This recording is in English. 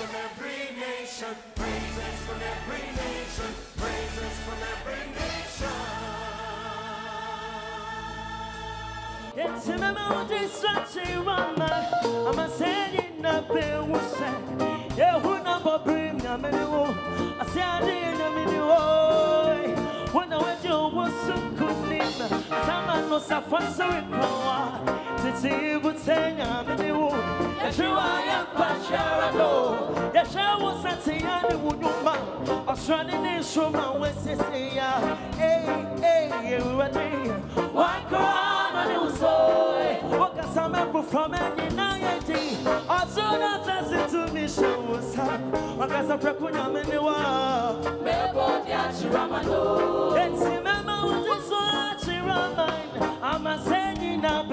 from every nation, praises from every nation, praises from every nation. It's in mouth, it's such a woman. I'm a saying nothing was said. Yeah, who number bring a minute? I say I didn't a minute. When I went to so good I'm in the wood. And you. The show was at the end of Wooduma. I was running in from my west. Hey, hey, you ready? Why go on on the soul? What can some people from any night? As soon as I said to. I'm a saying, I'm.